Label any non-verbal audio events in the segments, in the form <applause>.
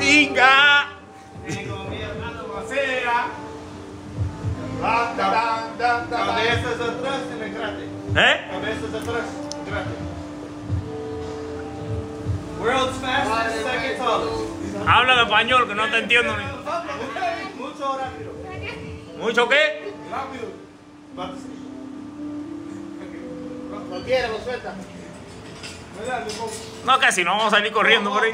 ¡Pinga! Tengo mi hermano Macera. Dan, dan, dan, dan, dan. Cabezas atrás en el. ¿Eh? Cabezas atrás, grate. World's fastest, second tallest. Habla en español que no te entiendo ni. Mucho rápido. ¿Mucho qué? Rápido. No quiere, lo suelta. No, que si no vamos a salir corriendo por ahí.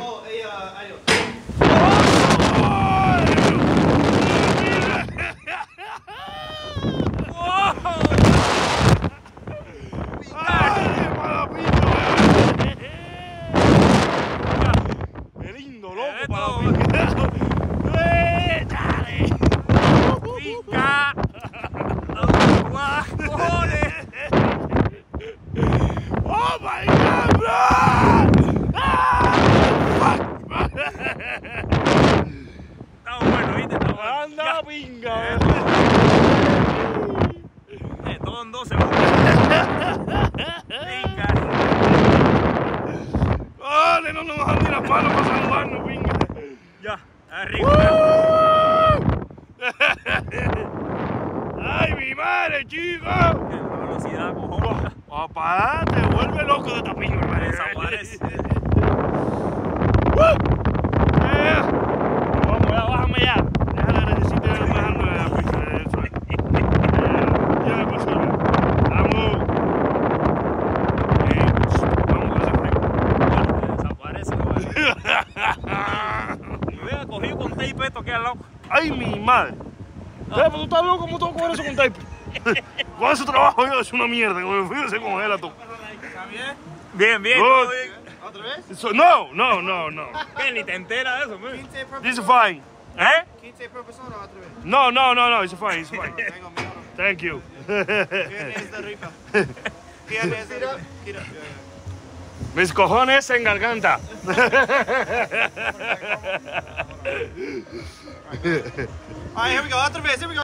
Lindo, loco, Eh, para todo. la <laughs> ¡Eh, dale! ¡Pinga! ¡Oh, my God, bro! ¡Ah! Está bueno, ¿viste? Está bueno. ¡Anda, pinga! Las manos para saludarnos, pinga! Ya, arriba. <laughs> ¡Ay, mi madre, chico! Qué velocidad, cojones. Papá, te vuelve loco de tapiño, hermano. Desaparece. Eh, Vamos, ya, bájame ya. Déjale que necesite bajando la pista del suelo. Eh, Ya me pasó. Vamos. Eh, vamos a hacer Desaparece, vale. Me hubiera aquí al lado. ¡Ay, mi madre! Eh, pero tú estás loco, ¿cómo que coger eso con tape? <laughs> con ese trabajo yo es una mierda, como fui se congela tú. ¿Está bien? Bien, bien, Good. todo bien. ¿Otra vez? So- no, no, no, no. <laughs> ¿Qué? Ni te enteras de eso, man. 15 por This is fine. ¿Eh? 15 por persona otra vez. No, no, no, no, it's fine, it's fine. <laughs> Tengo miedo. Thank you. ¿Quién es de rifa? ¿Quién es de rifa? Kira. Mis cojones en garganta. All right, here we go. Out to. Here we go.